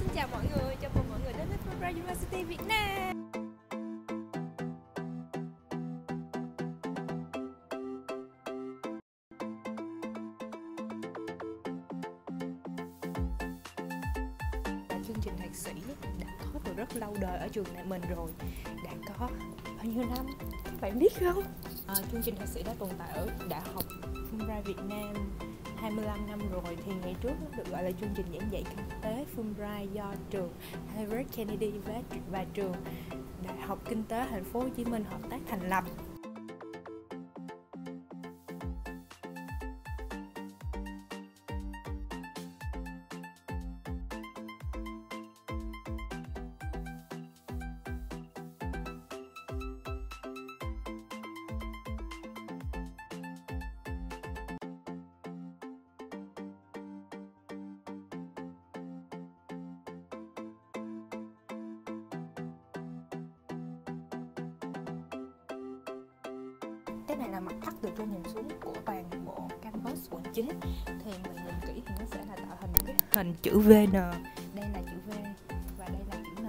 xin chào mọi người, chào mừng mọi người đến với Fulbright University Việt Nam. Chương trình thạc sĩ đã có từ rất lâu đời ở trường này mình rồi. Đã có bao nhiêu năm, các bạn biết không? À, chương trình thạc sĩ đã tồn tại ở Đại học Fulbright Việt Nam 25 năm rồi thì ngày trước nó được gọi là chương trình giảng dạy kinh tế Fulbright do trường Harvard Kennedy và, và trường Đại học Kinh tế Thành phố Hồ Chí Minh hợp tác thành lập. Này là mặt cắt từ trên nhìn xuống của toàn bộ campus quận 9 thì mình nhìn kỹ thì nó sẽ là tạo hình cái hình chữ VN đây là chữ V và đây là chữ N.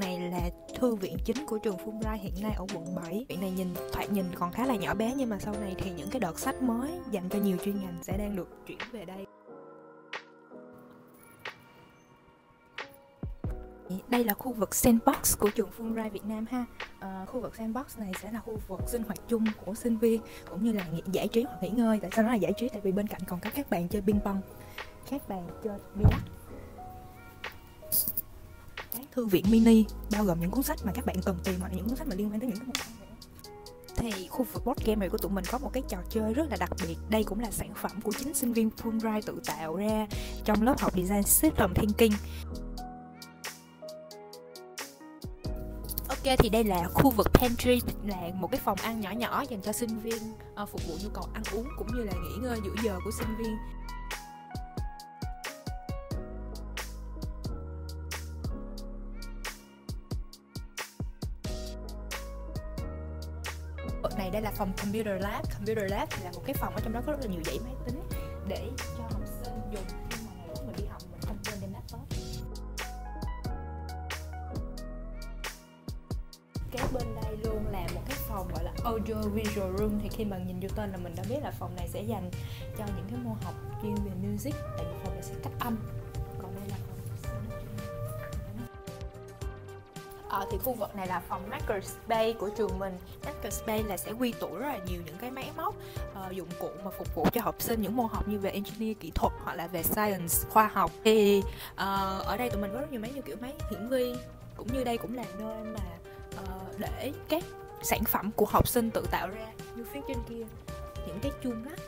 Này là thư viện chính của trường Fulbright hiện nay ở quận 7 Viện này nhìn thoạt nhìn còn khá là nhỏ bé nhưng mà sau này thì những cái đợt sách mới dành cho nhiều chuyên ngành sẽ đang được chuyển về đây. Đây là khu vực sandbox của trường Fulbright Việt Nam ha. À, khu vực sandbox này sẽ là khu vực sinh hoạt chung của sinh viên cũng như là giải trí hoặc nghỉ ngơi. Tại sao nó là giải trí? Tại vì bên cạnh còn có các bạn chơi ping pong các bạn chơi bi thư viện mini bao gồm những cuốn sách mà các bạn cần tìm hoặc những cuốn sách mà liên quan tới những cái thì khu vực board game này của tụi mình có một cái trò chơi rất là đặc biệt. Đây cũng là sản phẩm của chính sinh viên Fulbright tự tạo ra trong lớp học design system thinking. Ok thì đây là khu vực pantry là một cái phòng ăn nhỏ nhỏ dành cho sinh viên uh, phục vụ nhu cầu ăn uống cũng như là nghỉ ngơi giữa giờ của sinh viên. Này đây là phòng computer lab. Computer lab thì là một cái phòng ở trong đó có rất là nhiều dãy máy tính để cho học sinh dùng khi mà lúc mình đi học mình không quên đem laptop. Kế bên đây luôn là một cái phòng gọi là audio visual room. Thì khi mà nhìn vô tên là mình đã biết là phòng này sẽ dành cho những cái môn học chuyên về music. Tại vì phòng này sẽ cách âm. Ờ, thì khu vực này là phòng makerspace của trường mình. Makerspace là sẽ quy tụ rất là nhiều những cái máy móc uh, dụng cụ mà phục vụ cho học sinh những môn học như về engineer kỹ thuật hoặc là về science khoa học. Thì uh, ở đây tụi mình có rất nhiều máy như kiểu máy hiển vi cũng như đây cũng là nơi mà uh, để các sản phẩm của học sinh tự tạo ra như phía trên kia. Những cái chuông lắc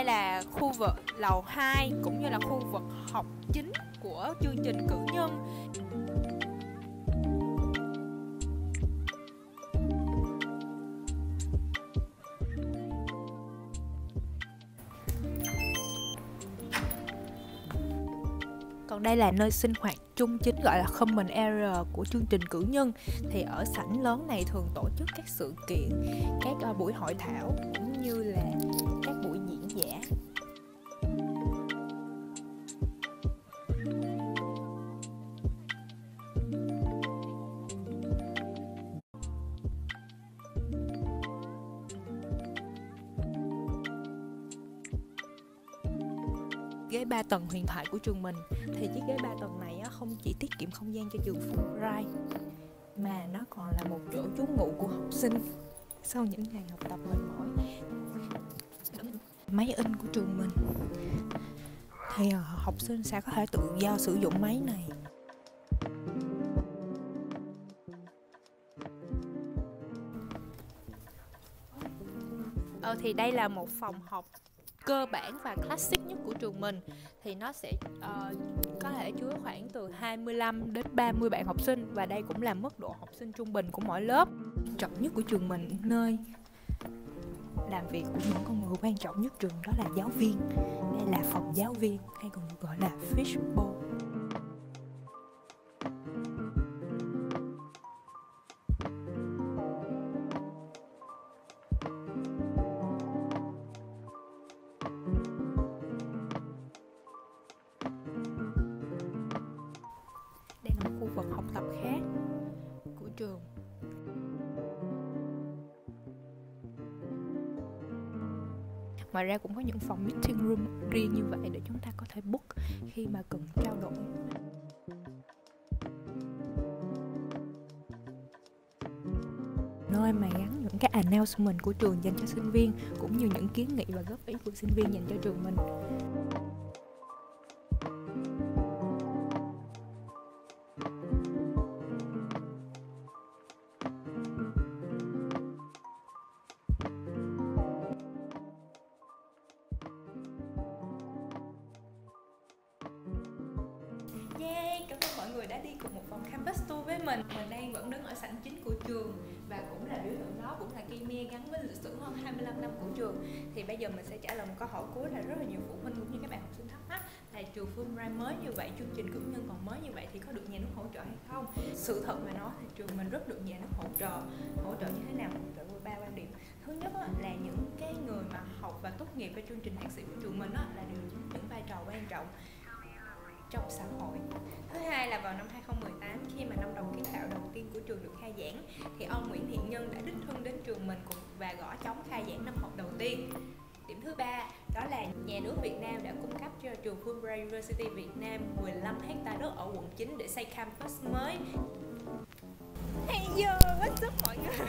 đây là khu vực lầu 2 cũng như là khu vực học chính của chương trình cử nhân. Còn đây là nơi sinh hoạt chung chính, gọi là common area của chương trình cử nhân. Thì ở sảnh lớn này thường tổ chức các sự kiện, các à, buổi hội thảo cũng như là ghế 3 tầng huyền thoại của trường mình. Thì chiếc ghế 3 tầng này không chỉ tiết kiệm không gian cho trường Fulbright mà nó còn là một chỗ trú ngụ của học sinh sau những ngày học tập mệt mỏi. Máy in của trường mình. Thì ờ, học sinh sẽ có thể tự do sử dụng máy này. Ờ, thì đây là một phòng học cơ bản và classic nhất của trường mình thì nó sẽ uh, có thể chứa khoảng từ 25 đến 30 bạn học sinh và đây cũng là mức độ học sinh trung bình của mỗi lớp. Trọng nhất của trường mình nơi làm việc của những con người quan trọng nhất trường đó là giáo viên đây là phòng giáo viên hay còn gọi là fishbowl. Ngoài ra cũng có những phòng meeting room riêng như vậy để chúng ta có thể book khi mà cần trao đổi. Nơi mà gắn những cái announcement của trường dành cho sinh viên, cũng như những kiến nghị và góp ý của sinh viên dành cho trường mình. Với mình. Mình đang vẫn đứng ở sảnh chính của trường Và cũng là biểu tượng đó, cũng là cây me gắn với lịch sử hơn 25 năm của trường. Thì bây giờ mình sẽ trả lời một câu hỏi cuối là rất là nhiều phụ huynh cũng như các bạn học sinh thắc mắc Là trường phương Fulbright mới như vậy, chương trình cử nhân còn mới như vậy thì có được nhà nước hỗ trợ hay không? Sự thật mà nói thì trường mình rất được nhà nước hỗ trợ. Hỗ trợ như thế nào? Hỗ trợ với ba quan điểm. Thứ nhất là những cái người mà học và tốt nghiệp với chương trình thạc sĩ của trường mình là đều những vai trò quan trọng trong xã hội Thứ hai là vào năm 2018 khi mà năm đồng kiến tạo đầu tiên của trường được khai giảng thì ông Nguyễn Thiện Nhân đã đích thân đến trường mình cùng và gõ trống khai giảng năm học đầu tiên Điểm thứ ba đó là nhà nước Việt Nam đã cung cấp cho trường Fulbright University Việt Nam 15 hecta đất ở quận 9 để xây campus mới. Hey yo, what's up mọi người?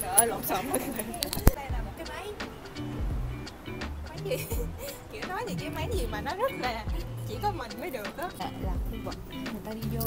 Trời ơi, lộn xộn mọi người máy gì kiểu nói gì cái máy gì mà nó rất là chỉ có mình mới được á. Là, là khu vực. Người ta đi vô